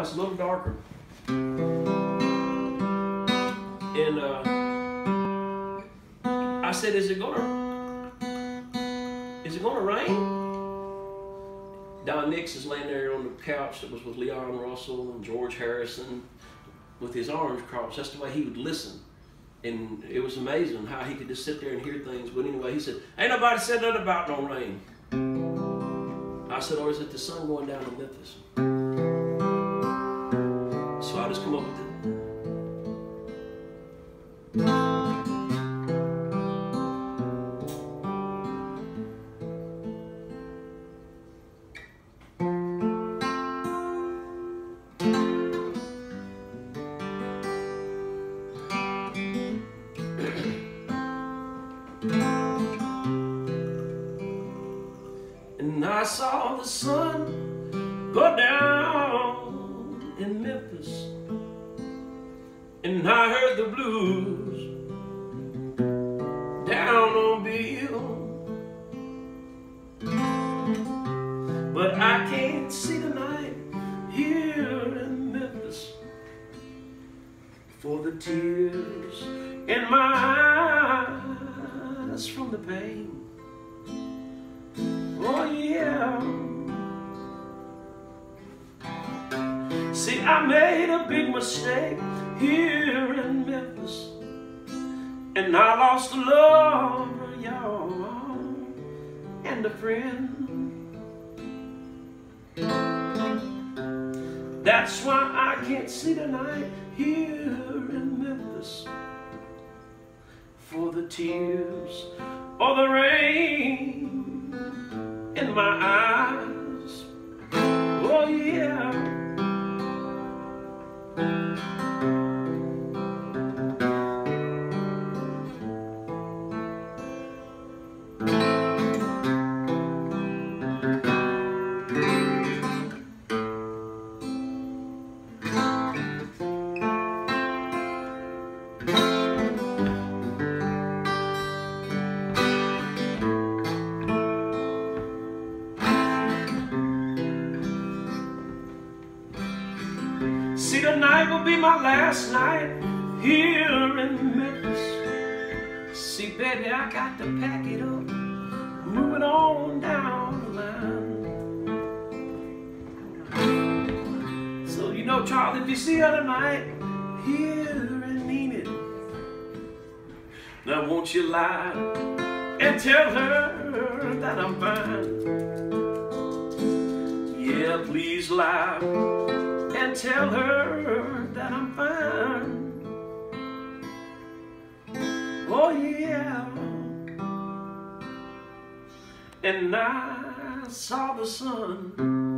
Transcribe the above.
it's a little darker. And uh, I said, "Is it gonna? Is it gonna rain?" Don Nix is laying there on the couch that was with Leon Russell and George Harrison with his arms crossed. That's the way he would listen. And it was amazing how he could just sit there and hear things. But anyway, he said, Ain't nobody said nothing about no rain. I said, Or is it the sun going down in Memphis? It. And I saw the sun go down And I heard the blues down on Beale. But I can't see the night here in Memphis for the tears in my eyes from the pain. Oh yeah. See, I made a big mistake here in Memphis, and I lost a lover, y'all, and a friend. That's why I can't see tonight here in Memphis for the tears or the rain in my eyes. Oh yeah. See, tonight will be my last night here in Memphis. See, baby, I got to pack it up, moving on down the line. So, you know, Charlie, if you see her tonight here in Enid, now won't you lie and tell her that I'm fine? Yeah, please lie tell her that I'm fine. Oh yeah. And I saw the sun